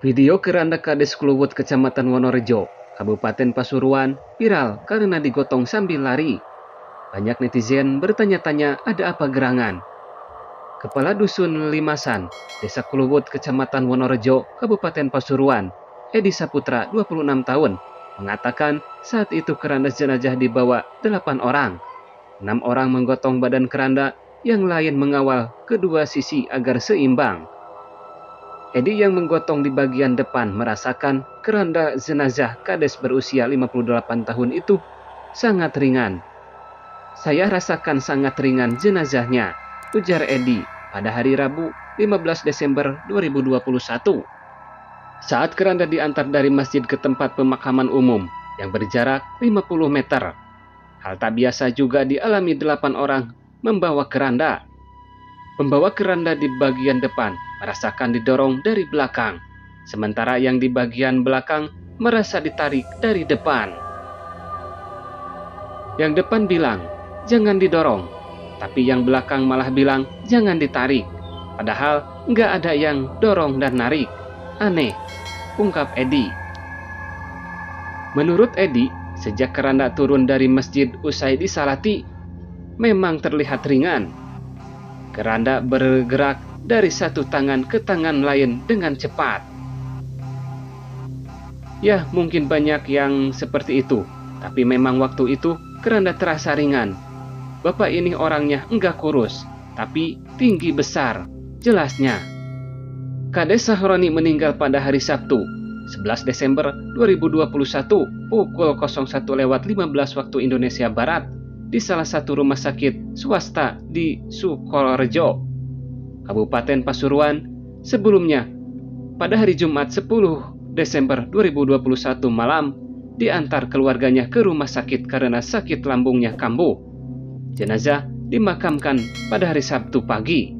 Video keranda Kades Kluwut Kecamatan Wonorejo, Kabupaten Pasuruan, viral karena digotong sambil lari. Banyak netizen bertanya-tanya ada apa gerangan. Kepala Dusun Limasan, Desa Kluwut Kecamatan Wonorejo, Kabupaten Pasuruan, Edi Saputra, 26 tahun, mengatakan saat itu keranda jenazah dibawa 8 orang. 6 orang menggotong badan keranda, yang lain mengawal kedua sisi agar seimbang. Edi yang menggotong di bagian depan merasakan keranda jenazah kades berusia 58 tahun itu sangat ringan. Saya rasakan sangat ringan jenazahnya, ujar Edi pada hari Rabu 15 Desember 2021. Saat keranda diantar dari masjid ke tempat pemakaman umum yang berjarak 50 meter. Hal tak biasa juga dialami delapan orang membawa keranda. Pembawa keranda di bagian depan merasakan didorong dari belakang, sementara yang di bagian belakang merasa ditarik dari depan. Yang depan bilang, jangan didorong, tapi yang belakang malah bilang, jangan ditarik. Padahal nggak ada yang dorong dan narik. Aneh, ungkap Edi. Menurut Edi, sejak keranda turun dari masjid usai disalati, memang terlihat ringan. Keranda bergerak dari satu tangan ke tangan lain dengan cepat. Ya, mungkin banyak yang seperti itu, tapi memang waktu itu keranda terasa ringan. Bapak ini orangnya enggak kurus, tapi tinggi besar, jelasnya. Kades Sahroni meninggal pada hari Sabtu, 11 Desember 2021 pukul 01 lewat 15 waktu Indonesia Barat di salah satu rumah sakit swasta di Sukorejo, Kabupaten Pasuruan sebelumnya pada hari Jumat 10 Desember 2021 malam diantar keluarganya ke rumah sakit karena sakit lambungnya kambuh. Jenazah dimakamkan pada hari Sabtu pagi.